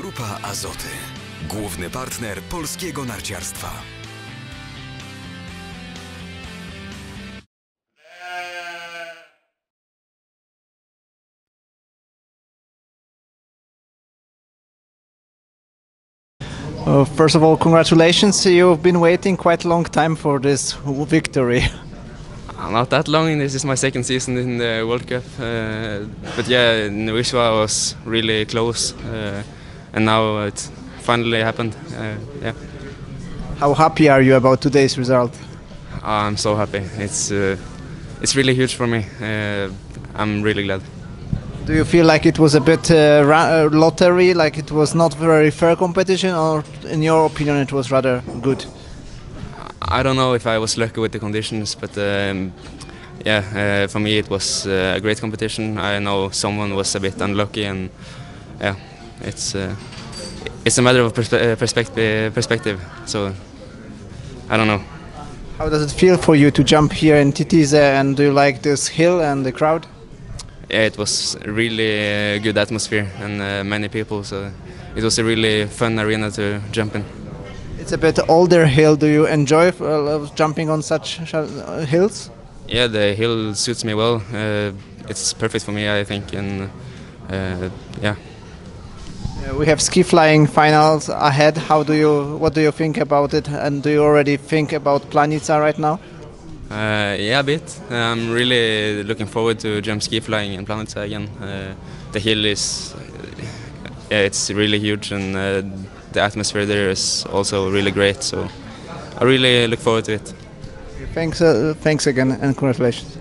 Grupa Azoty. Główny partner polskiego narciarstwa. Uh, first of all, congratulations. You've been waiting quite a long time for this victory. Uh, Not that long. This is my second season in the World Cup. Uh, but yeah, in Wisła was really close, uh, and now it finally happened. Uh, yeah, How happy are you about today's result? I'm so happy. It's uh, it's really huge for me. Uh, I'm really glad. Do you feel like it was a bit uh, ra- uh, lottery, like it was not very fair competition, or in your opinion it was rather good? I don't know if I was lucky with the conditions, but um, yeah, uh, for me it was uh, a great competition. I know someone was a bit unlucky, and yeah, it's uh, it's a matter of perspe- uh, perspective. Perspective. So I don't know. How does it feel for you to jump here in Titisee, and do you like this hill and the crowd? Yeah, it was really uh, good atmosphere and uh, many people. So it was a really fun arena to jump in. It's a bit older hill. Do you enjoy uh, jumping on such sh- uh, hills? Yeah, the hill suits me well. Uh, it's perfect for me, I think, and uh, yeah. Uh, we have ski flying finals ahead. How do you? What do you think about it? And do you already think about Planica right now? Uh, yeah, a bit. I'm really looking forward to jump ski flying in Planica again. Uh, the hill is, yeah, it's really huge, and uh, the atmosphere there is also really great. So I really look forward to it. Thanks. Uh, thanks again, and congratulations.